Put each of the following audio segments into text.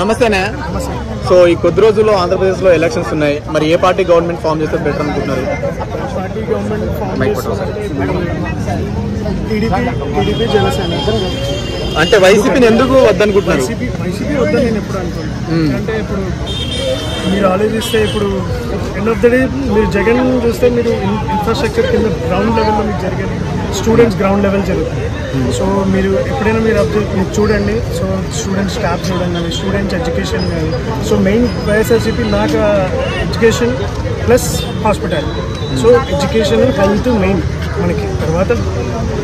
నమస్తేనే. So ఈ కొద్ది రోజుల్లో ఆంధ్రప్రదేశ్లో ఎలక్షన్స్ ఉన్నాయి. మరి ఏ పార్టీ గవర్నమెంట్ ఫామ్ చేస్తే బెటర్ అనుకుంటున్నారు? Party government form TDP TDP Janasena అంటే వైసీపీని ఎందుకు వద్దనుకుంటున్నారు? వైసీపీ వద్దని నేను ఎప్పుడు అనుకున్నాను అంటే ఇప్పుడు మీరు ఆలోచిస్తే ఇప్పుడు ఎండ్ ఆఫ్ ద డే మీరు జగన్ చూస్తే మీరు ఇన్ఫ్రాస్ట్రక్చర్ కింద గ్రౌండ్ లెవెల్లో మీకు జరిగేది స్టూడెంట్స్ గ్రౌండ్ లెవెల్ జరుగుతుంది. సో మీరు ఎప్పుడైనా మీరు అబ్జర్వ్ మీరు చూడండి. సో స్టూడెంట్ స్టాఫ్ చూడండి కానీ స్టూడెంట్స్ ఎడ్యుకేషన్ కానీ సో మెయిన్ వైఎస్ఆర్సీపీ నాకు education plus hospitality so education health main మనకి. తర్వాత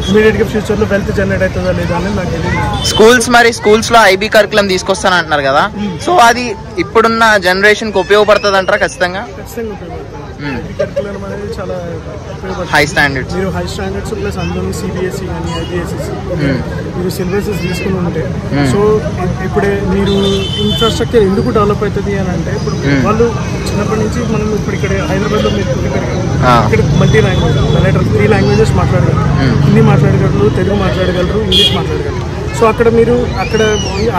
ఇమీడియట్గా ఫ్యూచర్లో వెల్త్ జనరేట్ అవుతుందా లేదా అనేది నాకు తెలియదు స్కూల్స్ మరి స్కూల్స్లో ఐబీ కరికులం తీసుకొస్తాను అంటున్నారు కదా. సో అది ఇప్పుడున్న జనరేషన్కి ఉపయోగపడుతుంది అంటారా ఖచ్చితంగా? ఖచ్చితంగా ఉపయోగపడుతుంది. కరికులం అనేది చాలా ఉపయోగపడుతుంది. హై స్టాండర్డ్స్ మీరు హై స్టాండర్డ్స్ ప్లస్ అందులో సిబిఎస్ఈ కానీ ఐబిఎస్సి మీరు సిలబసెస్ తీసుకుని ఉంటే. సో ఇప్పుడే మీరు ఇన్ఫ్రాస్ట్రక్చర్ ఎందుకు డెవలప్ అవుతుంది అని అంటే ఇప్పుడు వాళ్ళు చిన్నప్పటి నుంచి మనం ఇప్పుడు ఇక్కడ హైదరాబాద్లో మీరు. ఆ. ఇక్కడ multi language letter three languages మాట్లాడగలరు. Hindi మాట్లాడగలరు తెలుగు మాట్లాడగలరు ఇంగ్లీష్ మాట్లాడగలరు. సో అక్కడ మీరు అక్కడ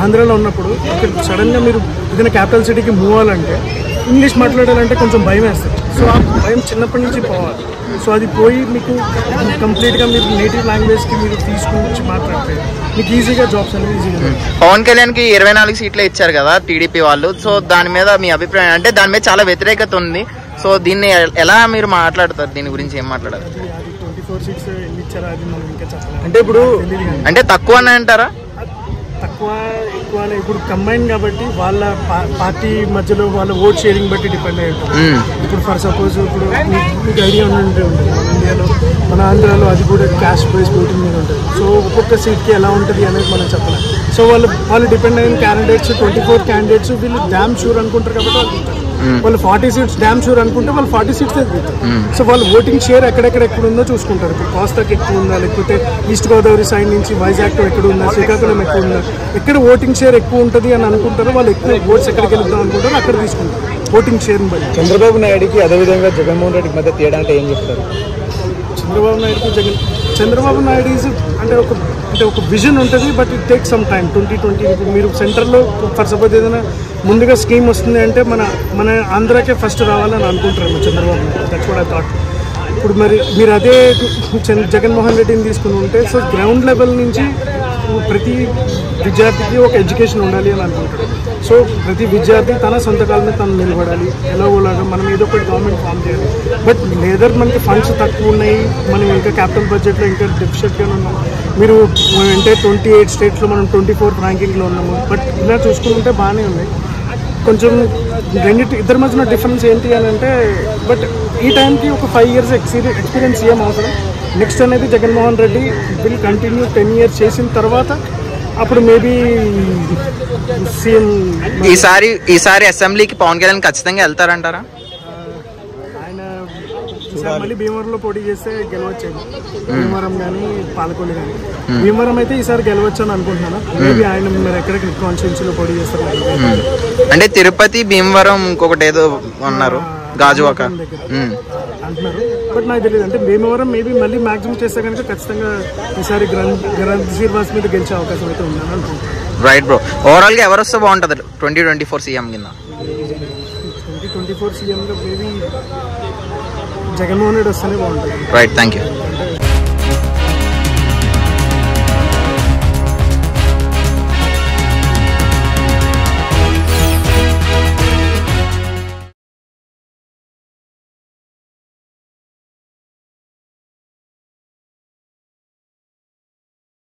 ఆంధ్రాలో ఉన్నప్పుడు అక్కడ సడన్గా మీరు ఏదైనా క్యాపిటల్ సిటీకి మూవ్ అవ్వాలంటే ఇంగ్లీష్ మాట్లాడాలంటే కొంచెం భయం వేస్తుంది సో ఆ భయం చిన్నప్పటి నుంచి పోవాలి. సో అది పోయి మీకు కంప్లీట్గా మీరు నేటివ్ లాంగ్వేజ్కి మీరు తీసుకుని మాట్లాడితే మీకు ఈజీగా జాబ్స్ అనేది ఈజీగా. పవన్ కళ్యాణ్కి ఇరవై నాలుగు సీట్లే ఇచ్చారు కదా టీడీపీ వాళ్ళు. సో దాని మీద మీ అభిప్రాయం అంటే దాని మీద చాలా వ్యతిరేకత ఉంది. సో దీన్ని ఎలా మీరు మాట్లాడతారు? దీని గురించి ఏం మాట్లాడారు? అంటే ఇప్పుడు అంటే తక్కువ అని అంటారా? తక్కువ ఎక్కువ ఇప్పుడు కంబైన్ కాబట్టి వాళ్ళ పార్టీ మధ్యలో వాళ్ళ ఓట్ షేరింగ్ బట్టి డిపెండ్ అయి ఉంటుంది. మ్మ్. ఇప్పుడు ఫర్ సపోజ్ ఇప్పుడు మీకు ఐడియా ఉండి ఉంటుంది. మన ఇండియాలో మన ఆంధ్రాలో అది కూడా క్యాష్ బేస్ ఓటింగ్ మీద ఉంటుంది. సో ఒక్కొక్క సీట్కి ఎలా ఉంటుంది అనేది మనం చెప్పలేం సో వాళ్ళు వాళ్ళు డిపెండ్ అయిన క్యాండిడేట్స్ ట్వంటీ ఫోర్ క్యాండిడేట్స్ వీళ్ళు డ్యామ్ షూర్ అనుకుంటారు కాబట్టి వాళ్ళు. వాళ్ళు ఫార్టీ సీట్స్ డ్యామ్ షూర్ అనుకుంటే వాళ్ళు ఫార్టీ సీట్స్ దిగుతారు సో వాళ్ళు ఓటింగ్ షేర్ ఎక్కడెక్కడ ఎక్కడ ఉందో చూసుకుంటారు. ఇప్పుడు కోస్తాకి ఎక్కువ ఉందా లేకపోతే ఈస్ట్ గోదావరి సైడ్ నుంచి వైజాగ్ ఎక్కడ ఉందా శ్రీకాకుళం ఎక్కువ ఉందా ఎక్కడ ఓటింగ్ షేర్ ఎక్కువ ఉంటుంది అని అనుకుంటారో వాళ్ళు ఎక్కువ ఓట్స్ ఎక్కడికి వెళ్దాం అనుకుంటారో అక్కడ తీసుకుంటారు. ఓటింగ్ షేర్ని బట్టి. చంద్రబాబు నాయుడుకి అదేవిధంగా జగన్మోహన్ రెడ్డికి మధ్య తేడా అంటే ఏం చెప్తారు? చంద్రబాబు నాయుడు జగన్ చంద్రబాబు నాయుడు ఈజ్ అంటే ఒక అంటే ఒక విజన్ ఉంటుంది but it take some time twenty twenty ఇప్పుడు మీరు సెంటర్లో ఫర్ సపోజ్ ఏదైనా ముందుగా స్కీమ్ వస్తుంది అంటే మన మన ఆంధ్రాకే ఫస్ట్ రావాలని అనుకుంటారు చంద్రబాబు నాయుడు. దట్స్ కూడా థాట్ ఇప్పుడు మరి మీరు అదే చంద్ర- జగన్మోహన్ రెడ్డిని తీసుకుని ఉంటే సో గ్రౌండ్ లెవెల్ నుంచి ప్రతి విద్యార్థికి ఒక ఎడ్యుకేషన్ ఉండాలి అని అనుకుంటాడు సో ప్రతి విద్యార్థి తన సొంత కాళ్ళ తను నిలబడాలి. ఎలాగోలాగా మనం ఏదో ఒకటి గవర్నమెంట్ ఫామ్ చేయాలి. బట్ లేదర్ మనకి ఫండ్స్ తక్కువ ఉన్నాయి. మనం ఇంకా క్యాపిటల్ బడ్జెట్లో ఇంకా డెఫిషియట్గానే ఉన్నాం. మీరు అంటే ట్వంటీ ఎయిట్ స్టేట్స్లో మనం ట్వంటీ ఫోర్త్ ర్యాంకింగ్లో ఉన్నాము. బట్ ఇలా చూసుకుంటే బాగానే ఉన్నాయి. కొంచెం రెండింటి ఇద్దరి మధ్యన డిఫరెన్స్ ఏంటి అని అంటే బట్ ఈ టైంకి ఒక ఫైవ్ ఇయర్స్ ఎక్స్పీరియన్స్ ఎక్స్పీరియన్స్ ఏం అవసరం. నెక్స్ట్ అనేది Jaganmohan Reddy will continue ten years చేసిన తర్వాత అప్పుడు మేబీ సీఎం ఈసారి ఈసారి అసెంబ్లీకి పవన్ కళ్యాణ్ ఖచ్చితంగా వెళ్తారంటారా? మళ్ళీ భీమవరంలో పోటీ చేస్తే గెలవచ్చేది భీమవరం కానీ పాలకొల్లు కానీ భీమవరం అయితే ఈసారి గెలవచ్చు అని అనుకుంటున్నాను. మేబీ ఆయన మీరు ఎక్కడికి కాన్స్టిట్యూన్సీలో పోటీ చేస్తారు అంటే తిరుపతి భీమవరం ఇంకొకటి ఏదో అన్నారు. గాజువాక. అంటున్నారు. బట్ నాకు తెలియదు. అంటే భీమవరం మేబీ మళ్ళీ మాక్సిమం చేస్తే కనుక ఖచ్చితంగా ఈసారి గ్రంథ్ గ్రంథ్ శ్రీనివాస్ మీద గెలిచే అవకాశం అయితే ఉందని అనుకుంటున్నాను. రైట్ బ్రో ఓవరాల్గా ఎవరు వస్తే బాగుంటది? ట్వంటీ ట్వంటీ ఫోర్ సీఎం కింద. ట్వంటీ ట్వంటీ ఫోర్ సీఎంగా మేబీ జగన్మోహన్ రెడ్డి వస్తేనే బాగుంటుంది. Right thank you